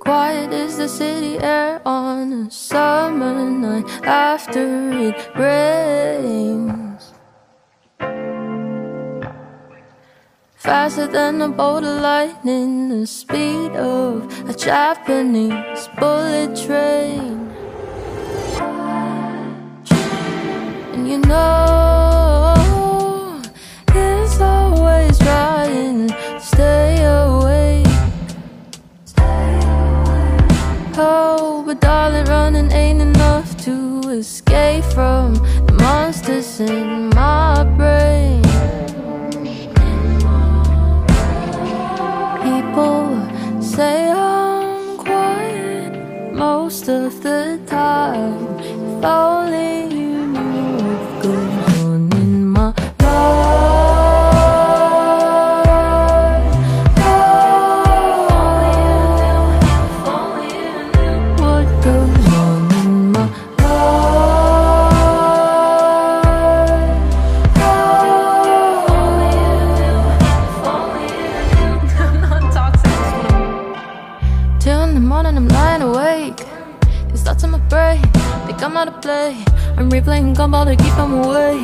Quiet is the city air on a summer night after it rains. Faster than a bolt of lightning, the speed of a Japanese bullet train. You know, it's always trying to stay awake. Oh, but darling, running ain't enough to escape from the monsters in my brain. People say I'm quiet most of the time. If Till in the morning I'm lying awake. These thoughts in my brain think I'm out of play. I'm replaying gumball to keep them away.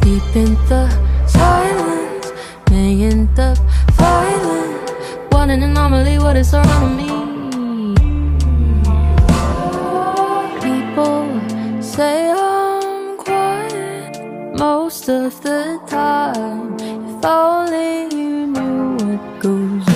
Deep in the silence, may end up violent. What an anomaly, what is surrounding me? People say I'm quiet most of the time. If only you knew goes